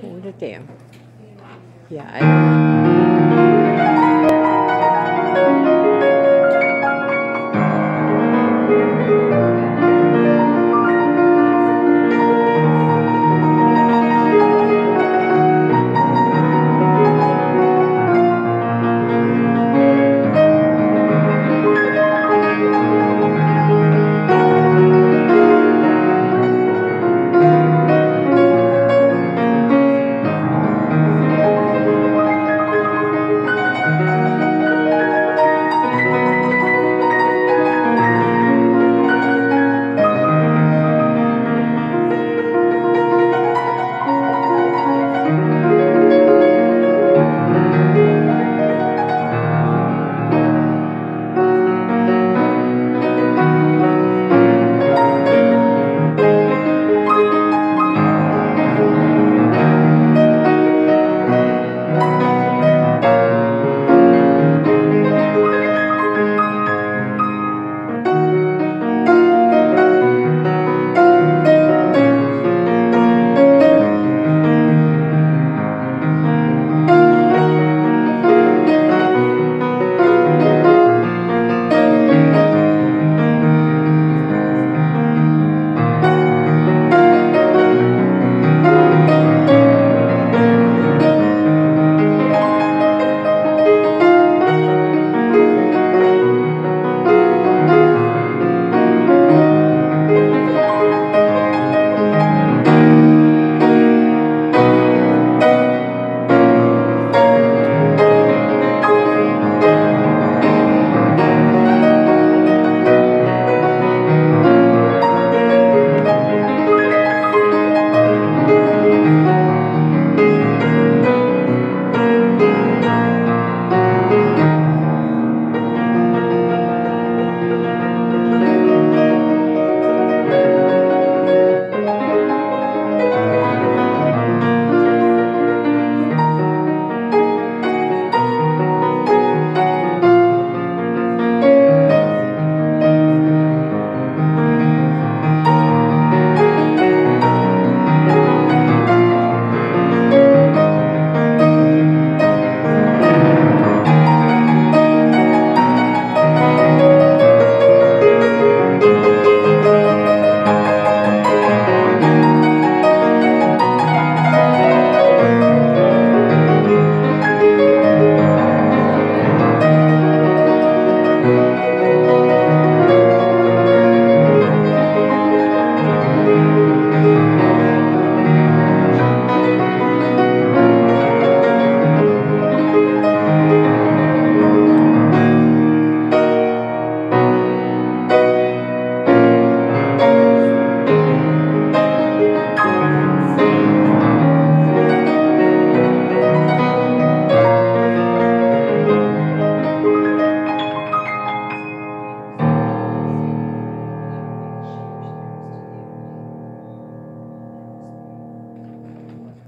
Hold it. Yeah. I,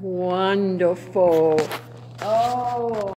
wonderful. Oh.